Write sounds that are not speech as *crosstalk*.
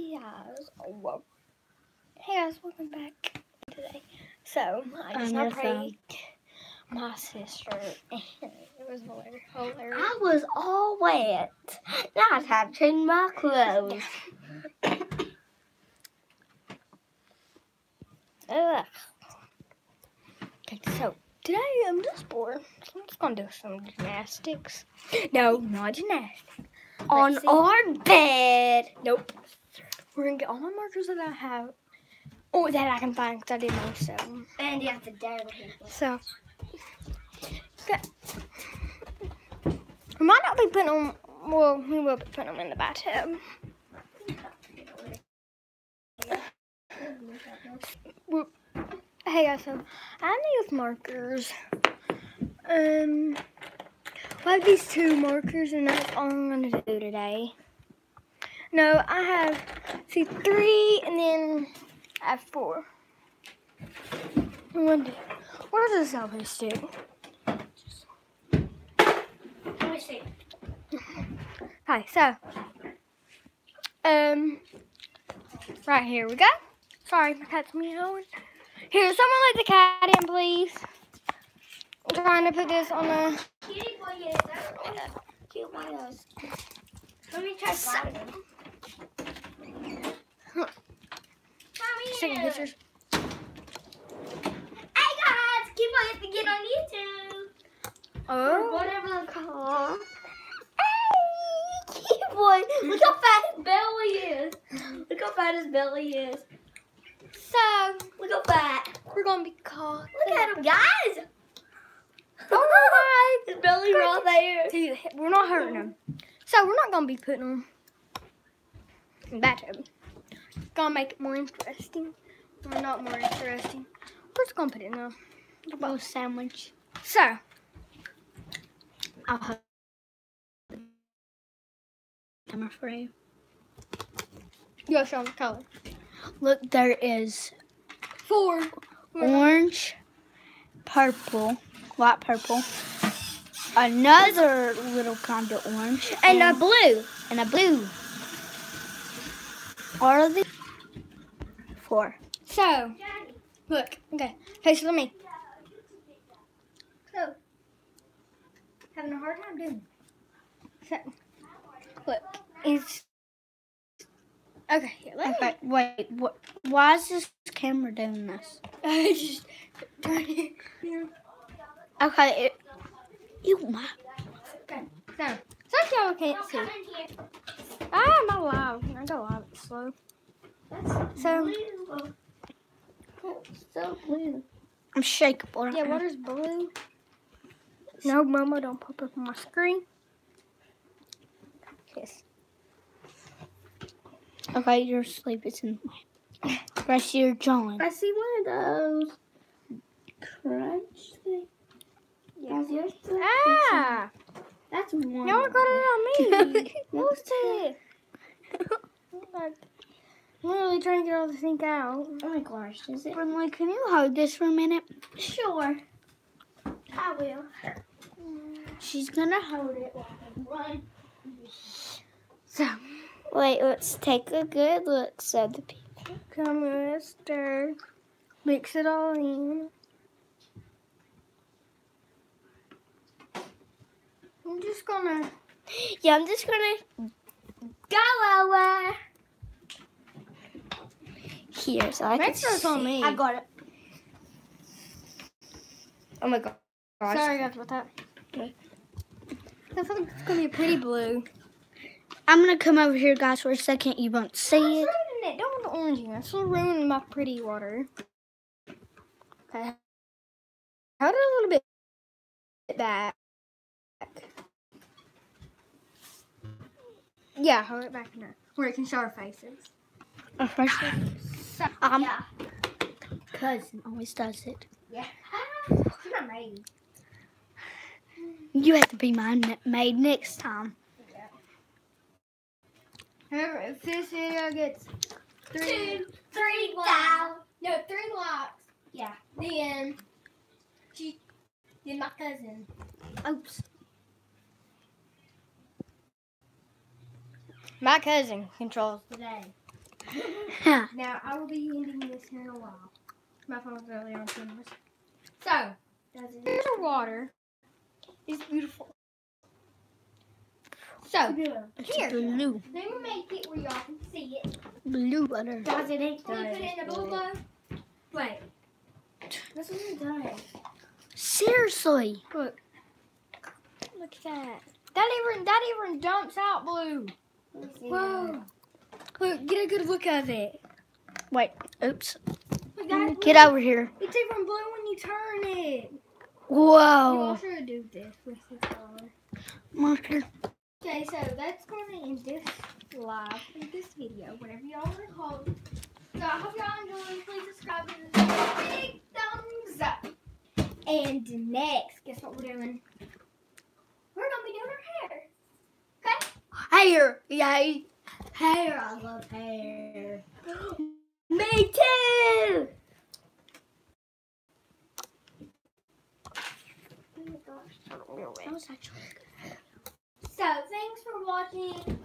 guys, oh, hey guys, welcome back today. So I Um, just not yes, prank my sister, and it was hilarious. hilarious. I was all wet. Now I have to change my clothes. Ugh. Okay, so today I'm just bored, so I'm just gonna do some gymnastics. No, not gymnastics. On Let's see. our bed. Nope. We're gonna get all my markers that I have, or that I can find, because I didn't of them. And you have to dare people. So, okay. we might not be putting them, well, we will be putting them in the bathtub. Hey guys, so I have these markers. Um, I have these two markers, and that's all I'm gonna do today. No, I have see three, and then I have four. One, two. Where's the selfie stick? Let me see. *laughs* Hi, so, um, right here we go. Sorry, my cat's meowing. Here, someone let the cat in, please. I'm trying to put this on the. Kitty boy is. I don't know what cute one is. Let me try sliding. Come Taking here. pictures. Hey guys, boy has to get on YouTube. Oh. Or Oh. whatever they're called. Hey, boy. Look how fat his belly is. Look how fat his belly is. So, Look how fat. we're gonna be called. Look at him, guys. Oh my! *laughs* His belly right there. Dude, we're not hurting them. So, we're not gonna be putting them in the bathtub. Gonna make it more interesting. Or not more interesting. We're just gonna put it in the Little sandwich. So, I'll have camera for you. gotta show the color. Look, there is Four. orange, purple, light purple, another little kind of orange, And a blue. and a blue. Are the four? So, look. Okay. Face with me. So, having a hard time doing it. So, look. It's. Okay, here, let me. Okay, wait. What? Why is this camera doing this? *laughs* I just to. You know. Okay. It, you my. Okay. So, so y'all can't see. Ah, I'm not loud. I go loud. It's slow. So, so blue. I'm shakeable. yeah, water's blue? No, Momo, don't pop up on my screen. Yes. Okay, you're asleep. It's in my rest of your joint. I see one of those crunch things. Yes, yours. Ah! That's one. Y'all of got them. it on me. *laughs* Who's it? *laughs* I'm really trying to get all this ink out. Oh my gosh, is it? I'm like, can you hold this for a minute? Sure. I will. She's gonna hold it while. So, Wait, let's take a good look. So the people. come with stir. Mix it all in. I'm just gonna. Yeah, I'm just gonna go over here so I Make can sure on see. me. I got it. Oh my god. Sorry guys about that. Okay. That's it's gonna be pretty blue. I'm gonna come over here, guys, for a second. You won't see Ruining it. it. Don't want the orange in it. It's ruining my pretty water. Okay. Hold it a little bit back. Yeah, hold it back in there. Where it can show our faces. Oh, first, So, um, yeah. cousin always does it. Yeah. I'm not ready. You have to be my ne- maid next time. Remember, if this video gets three, Two, three, down. no, three likes, Yeah. then she, then my cousin. Oops. My cousin controls the day. *laughs* Now I will be ending this here in a while. My phone's really on cameras. So here's our water. It's beautiful. So here, Blue. let me make it where y'all can see it. Blue butter. Does it ain't me put it in a bowl. Wait. That's what it does. Seriously. Look. Look at that. That even that even dumps out blue. Whoa. Get a good look of it. Wait. Oops. That, Get over here. It's even blue when you turn it. You Whoa. also do this with the color. Marker. Okay, so that's going to end this live, this video, whatever y'all want to call it. So I hope y'all enjoyed. Please subscribe and give a big thumbs up. And next, guess what we're doing? We're going to be doing our hair. Okay? Hair. Yay. Hair, I love hair. *gasps* Me too. That was actually So thanks for watching.